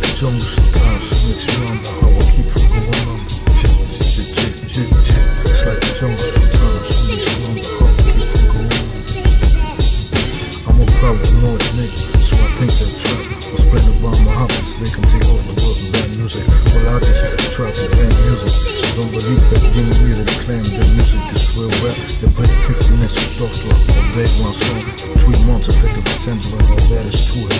The jungle sometimes, makes me wonder How I keep from going on. Shit, shit, shit, shit, shit. It's like the jungle sometimes, makes me wonder How I keep from going under. I'm a paranoid nigga, so I think that trap was played by my hoppers. They can take off the world and bad music. Well, I just trap with bad music. I don't believe that demon really claim that music is real rap. They play 50 minutes of soft rock all day, one song. Three months, effectively sends like all is true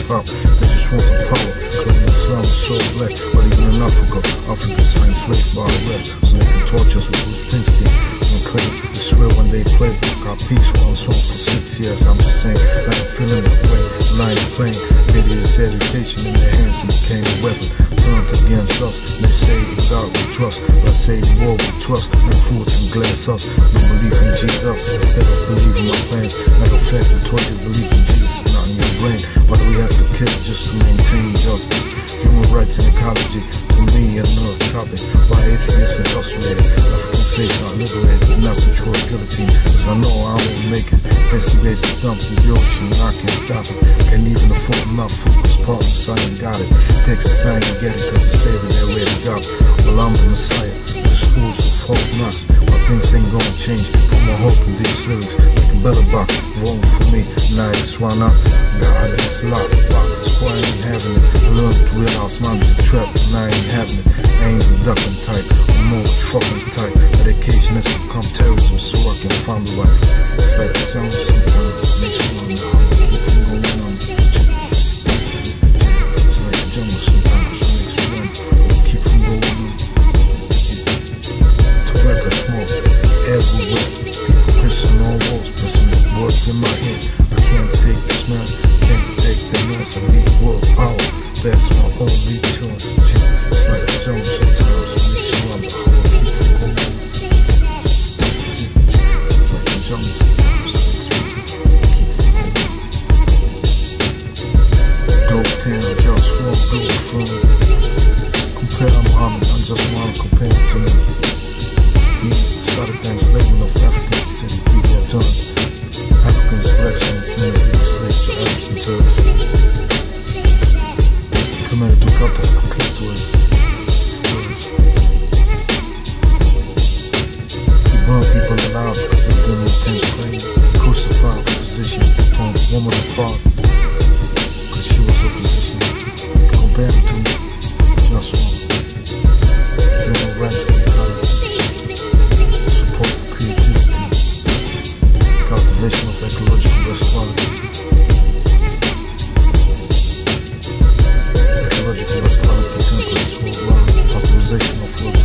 so black. But even in Africa, Africans are enslaved by the rest, so they can torture us with Bruce Springsteen. And claim it's real when they play. Got peace one song for six years. I'm just saying, I am feeling that way. And I ain't playing. Media's education in their hands and became a weapon. Turned against us. They say in God we trust. But I say in war we trust. And fools and glass us. We believe in Jesus. Instead of believing my plans. Like a fact, we told you believe in Jesus, not in your brain. Why do we have to kill just to maintain justice? And ecology. To me, another topic. Why atheists incarcerated? African slaves are liberated. Not sexual guillotine. Cause I know I won't make it. Investigates is dumped in the ocean. I can't stop it. Can't even afford enough focus partners. I ain't got it. Texas, I ain't get it. Cause the savior they already got. Well, I'm the messiah. The schools of hope knocks. My things ain't gonna change. Put my hope in these lyrics. Make a better box. Vote for me. Nice, why not? God, this lot. Ain't having it. I realize mine is a trap. And I ain't having it. I ain't the ducking type. I'm more fucking type. Medication has become terrorism so I can find the life. It's like the jungle sometimes. Makes you wonder how to keep everywhere. People pissing on walls, pissing words in my head. I can't take the smell, can't take the noise. I need world power. That's my only choice. It's like the jungle sometimes. Makes you wonder how I keep from going. It's like the jungle sometimes. Go town, just one go from. Compare Muhammad, I'm just one compared to me. Ecological best